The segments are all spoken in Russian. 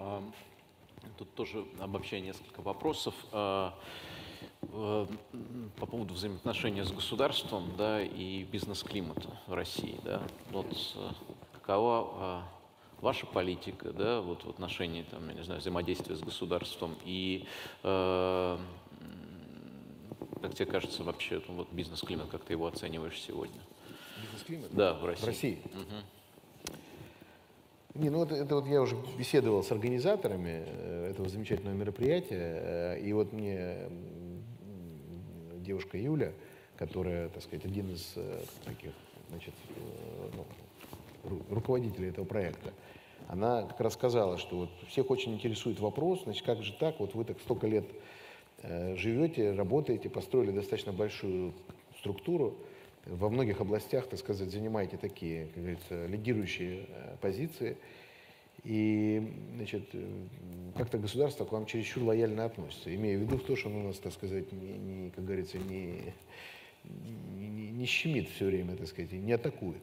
А, тут тоже обобщая несколько вопросов. А, по поводу взаимоотношения с государством да, и бизнес-климата в России. Да. Вот какова ваша политика да, вот в отношении там, я не знаю, взаимодействия с государством и э, как тебе кажется вообще вот бизнес-климат, как ты его оцениваешь сегодня? Бизнес-климат? Да, в России. В России. Угу. Не, ну это, это вот я уже беседовал с организаторами э, этого замечательного мероприятия, э, и вот мне девушка Юля, которая, так сказать, один из э, таких, значит, ну, руководителей этого проекта, она как раз сказала, что вот всех очень интересует вопрос, значит, как же так, вот вы так столько лет живете, работаете, построили достаточно большую структуру, во многих областях, так сказать, занимаете такие, как говорится, лидирующие э, позиции, и, значит, э, как-то государство к вам чересчур лояльно относится, имея в виду то, что оно нас, так сказать, не, не как говорится, не, не, не щемит все время, так сказать, не атакует.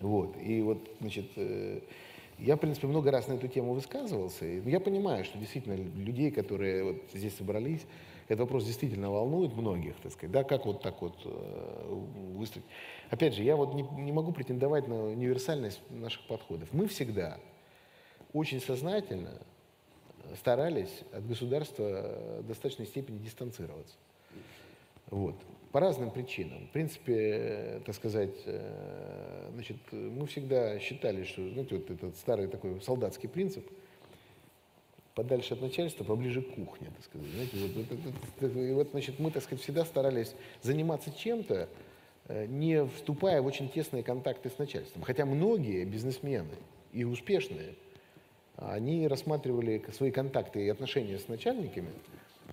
Вот, и вот, значит, я, в принципе, много раз на эту тему высказывался. И я понимаю, что действительно людей, которые вот здесь собрались, этот вопрос действительно волнует многих, так сказать, да, как вот так вот э, выстроить. Опять же, я вот не, не могу претендовать на универсальность наших подходов. Мы всегда очень сознательно старались от государства в достаточной степени дистанцироваться. Вот по разным причинам. В принципе, так сказать, э, значит, мы всегда считали, что, знаете, вот этот старый такой солдатский принцип, подальше от начальства, поближе к кухне, так сказать. Знаете, вот, вот, и вот, значит, мы, так сказать, всегда старались заниматься чем-то, э, не вступая в очень тесные контакты с начальством. Хотя многие бизнесмены и успешные, они рассматривали свои контакты и отношения с начальниками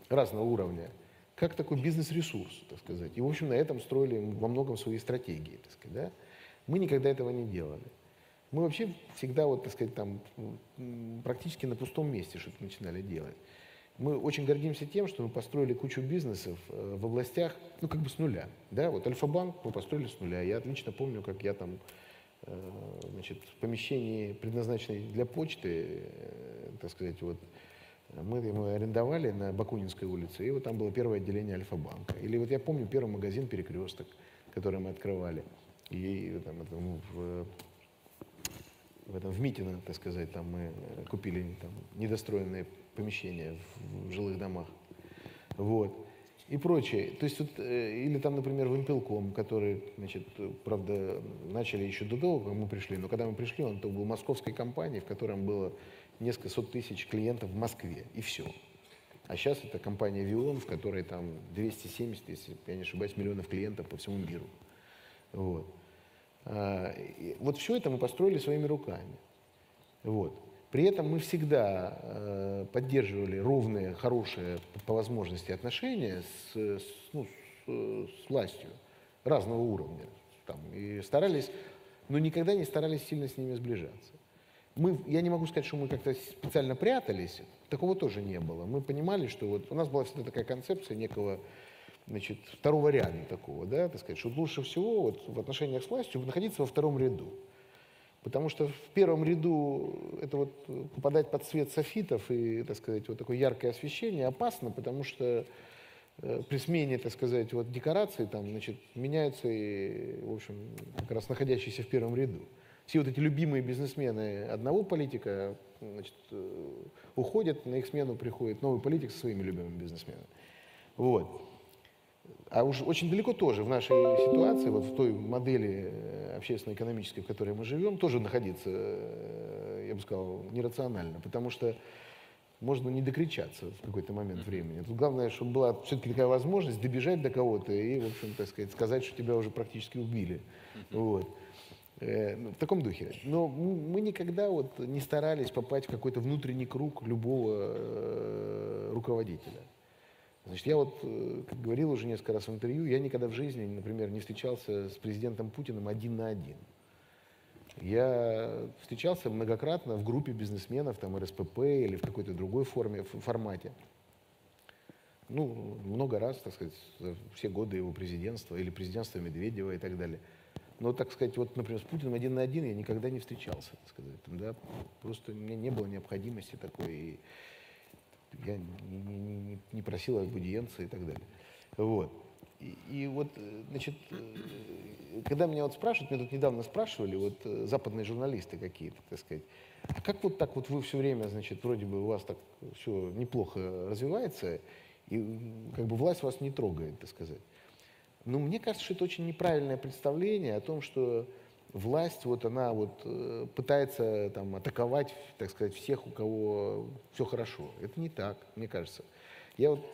разного уровня – как такой бизнес-ресурс, так сказать. И, в общем, на этом строили во многом свои стратегии, так сказать, да. Мы никогда этого не делали. Мы вообще всегда, вот, так сказать, там, практически на пустом месте что-то начинали делать. Мы очень гордимся тем, что мы построили кучу бизнесов э, в областях, ну, как бы с нуля. Да? Вот Альфа-банк мы построили с нуля. Я отлично помню, как я там э, значит, в помещении, предназначенной для почты, э, так сказать, вот, мы ему арендовали на Бакунинской улице, и вот там было первое отделение Альфа-банка. Или вот я помню первый магазин «Перекресток», который мы открывали. И там, это, ну, в, в, этом, в Митино, так сказать, там мы купили там, недостроенные помещения в, в жилых домах. Вот. И прочее. То есть, вот, э, или там, например, Вимпелком, который, значит, правда, начали еще до того, как мы пришли, но когда мы пришли, он то был московской компанией, в котором было несколько сот тысяч клиентов в Москве, и все. А сейчас это компания Вион, в которой там 270, если я не ошибаюсь, миллионов клиентов по всему миру. Вот. А, вот все это мы построили своими руками. Вот. При этом мы всегда э, поддерживали ровные, хорошие по возможности отношения с, с, ну, с, с властью разного уровня. Там, и старались, но никогда не старались сильно с ними сближаться мы, я не могу сказать, что мы как-то специально прятались, такого тоже не было. Мы понимали, что вот у нас была всегда такая концепция некого значит, второго ряда такого, да, так сказать, что лучше всего вот, в отношениях с властью находиться во втором ряду. Потому что в первом ряду это вот попадать под свет софитов и, так сказать, вот такое яркое освещение опасно, потому что э, при смене, так сказать, вот декораций там, значит, меняются и, в общем, как раз находящиеся в первом ряду все вот эти любимые бизнесмены одного политика значит, э, уходят, на их смену приходит новый политик со своими любимыми бизнесменами. Вот. А уж очень далеко тоже в нашей ситуации, вот в той модели э, общественно-экономической, в которой мы живем, тоже находиться, э, я бы сказал, нерационально, потому что можно не докричаться в какой-то момент времени. Тут главное, чтобы была все-таки такая возможность добежать до кого-то и, в общем, так сказать, сказать, что тебя уже практически убили. Вот. Э, ну, в таком духе. Но мы никогда вот не старались попасть в какой-то внутренний круг любого руководителя. Значит, я вот, э, как говорил уже несколько раз в интервью, я никогда в жизни, например, не встречался с президентом Путиным один на один. Я встречался многократно в группе бизнесменов, там, РСПП или в какой-то другой форме, формате. Ну, много раз, так сказать, за все годы его президентства или президентства Медведева и так далее – Но, так сказать, вот, например, с Путиным один на один я никогда не встречался, так сказать. Да? Просто у меня не было необходимости такой. И я не, не, не, не просил аудиенции и так далее. Вот. И, и вот, э, значит, э, когда меня вот спрашивают, меня тут недавно спрашивали, вот э, западные журналисты какие-то, так сказать, а как вот так вот вы все время, значит, вроде бы у вас так все неплохо развивается, и как бы власть вас не трогает, так сказать. Но мне кажется, что это очень неправильное представление о том, что власть, вот она вот пытается там атаковать, так сказать, всех, у кого все хорошо. Это не так, мне кажется. Я вот,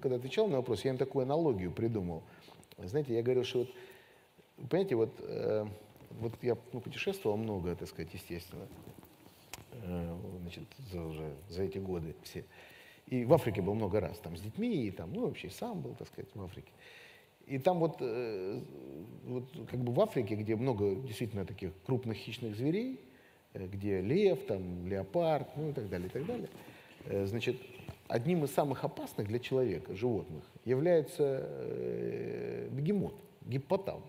когда отвечал на вопрос, я им такую аналогию придумал. Знаете, я говорил, что вот, понимаете, вот, э, вот я ну, путешествовал много, так сказать, естественно, э, значит, за, уже за эти годы все. И в Африке был много раз, там с детьми, и там, ну, вообще сам был, так сказать, в Африке. И там вот, э, вот как бы в Африке, где много действительно таких крупных хищных зверей, э, где лев, там, леопард, ну и так далее, и так далее, э, значит, одним из самых опасных для человека животных является бегемот, гиппотам.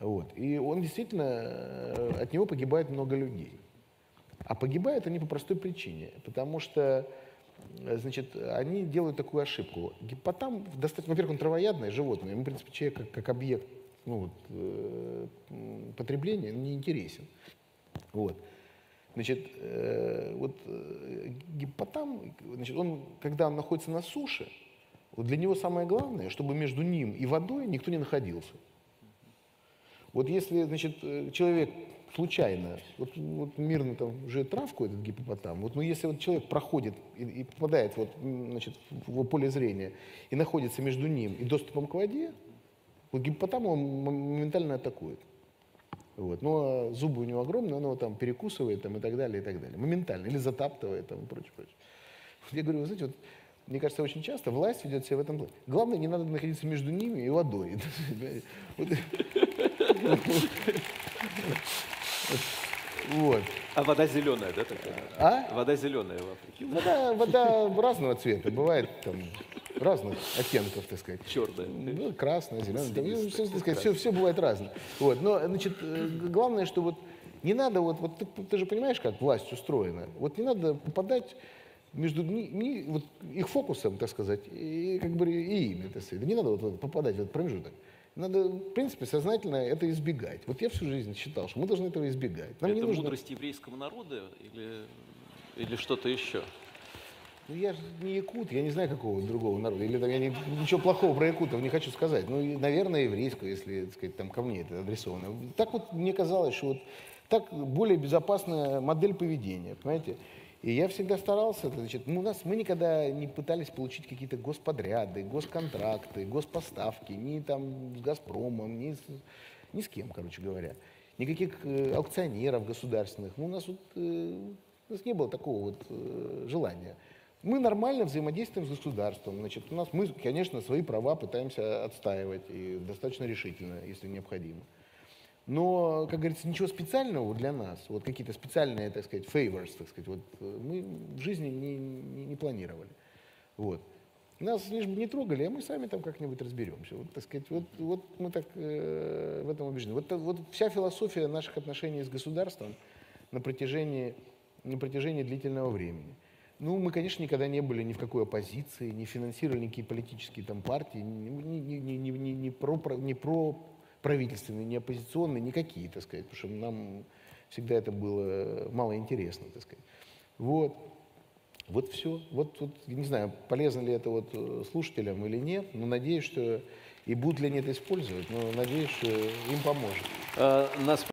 Вот. И он действительно, от него погибает много людей. А погибают они по простой причине, потому что значит, они делают такую ошибку. Гиппотам, достаточно, во-первых, он травоядное животное, ему, в принципе, человек как, как объект ну, вот, э, потребления не интересен. Вот. Значит, э, вот э, гиппотам, значит, он, когда он находится на суше, вот для него самое главное, чтобы между ним и водой никто не находился. Вот если, значит, э, человек случайно, вот, вот мирно там жует травку этот гиппопотам, вот, но если вот человек проходит и, и попадает вот, значит, в его поле зрения и находится между ним и доступом к воде, вот гиппопотам он моментально атакует. Вот. Но а зубы у него огромные, он его там перекусывает там, и так далее, и так далее. Моментально. Или затаптывает там, и прочее, прочее. Я говорю, вы знаете, вот, мне кажется, очень часто власть ведет себя в этом плане. Главное, не надо находиться между ними и водой. Вот. А вода зеленая, да, такая? А? Вода зеленая в Африке. Вода, вода разного цвета. Бывает там разных оттенков, так сказать. Черная. Ну, красная, зеленая. Там, ну, все, так сказать, все, все бывает разное. Вот. Но, значит, э, главное, что вот не надо, вот, вот ты, ты же понимаешь, как власть устроена. Вот не надо попадать между вот их фокусом, так сказать, и, как бы, и ими, так сказать. Не надо вот, вот попадать в этот промежуток. Надо, в принципе, сознательно это избегать. Вот я всю жизнь считал, что мы должны этого избегать. Нам это не нужно... мудрость еврейского народа или, или что-то еще? Ну, я же не якут, я не знаю какого другого народа. Или там, я не, ничего плохого про якутов не хочу сказать. Ну, наверное, еврейского, если, так сказать, там ко мне это адресовано. Так вот мне казалось, что вот так более безопасная модель поведения, понимаете? И я всегда старался, значит, ну, у нас, мы никогда не пытались получить какие-то господряды, госконтракты, госпоставки, ни там с «Газпромом», ни с, ни с кем, короче говоря. Никаких э, аукционеров государственных. Ну, у нас вот, э, у нас не было такого вот э, желания. Мы нормально взаимодействуем с государством. Значит, у нас мы, конечно, свои права пытаемся отстаивать и достаточно решительно, если необходимо. Но, как говорится, ничего специального для нас, вот какие-то специальные, так сказать, favors, так сказать, вот, э, мы в жизни не, не, не планировали. Вот. Нас лишь бы не трогали, а мы сами там как-нибудь разберемся. Вот, так сказать, вот, вот мы так э, в этом убеждены. Вот, вот вся философия наших отношений с государством на протяжении, на протяжении длительного времени. Ну, мы, конечно, никогда не были ни в какой оппозиции, не финансировали никакие политические там партии, ни, ни, ни, ни, ни, про, ни про правительственные, ни оппозиционные, никакие, так сказать, потому что нам всегда это было мало интересно, так сказать. Вот. Вот все. Вот, вот, не знаю, полезно ли это вот э, слушателям или нет, но надеюсь, что и будут ли они это использовать, но надеюсь, что им поможет. А, нас